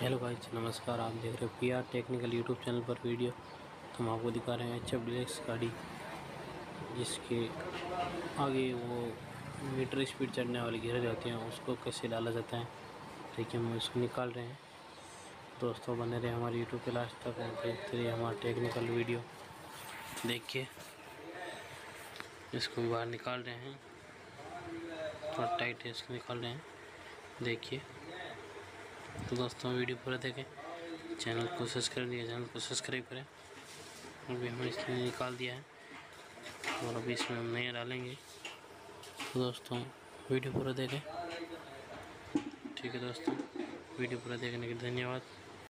नमस्कार, आप देख रहे हो P R technical YouTube channel पर वीडियो। तो हम आपको दिखा रहे हैं एच एफ़ डिलेक्स गाड़ी, जिसके आगे वो मीटर स्पीड चढ़ने वाली गियर जाती हैं, उसको कैसे डाला जाता है, देखिए हम उसको निकाल रहे हैं। दोस्तों, बने रहे हमारे यूट्यूब पे लास्ट तक और देखते रहिए हमारा टेक्निकल वीडियो देखिए, इसको बाहर निकाल रहे हैं थोड़ा टाइट है, इसको निकाल रहे हैं। देखिए। तो दोस्तों, वीडियो पूरा देखें। चैनल को सब्सक्राइब नहीं चैनल को सब्सक्राइब करें। अभी हमने इसमें निकाल दिया है। और अभी इसमें हम नया डालेंगे। तो दोस्तों, वीडियो पूरा देखें। ठीक है दोस्तों, वीडियो पूरा देखने के धन्यवाद।